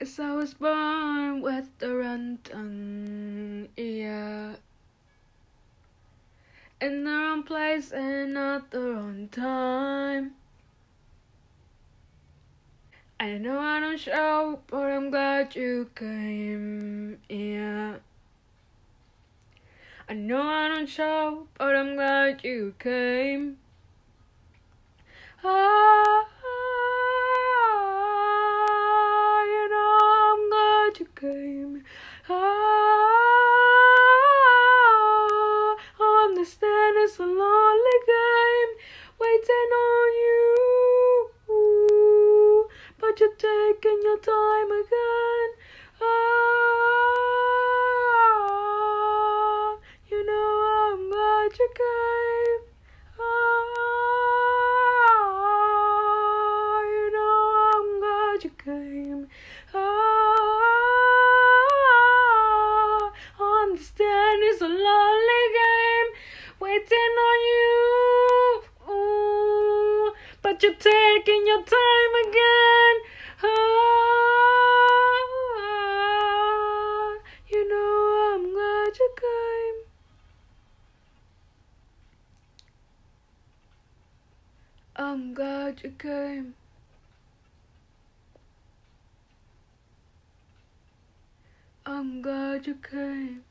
Cause I was born with the wrong tongue, yeah. In the wrong place and not the wrong time. I know I don't show, but I'm glad you came, yeah. I know I don't show, but I'm glad you came. Ah, came. Ah, understand it's a lonely game, waiting on you. But you're taking your time again. Ah, you know I'm glad you came. Ah, you know I'm glad you came. Ah, you're taking your time again. Ah, you know I'm glad you came. I'm glad you came. I'm glad you came.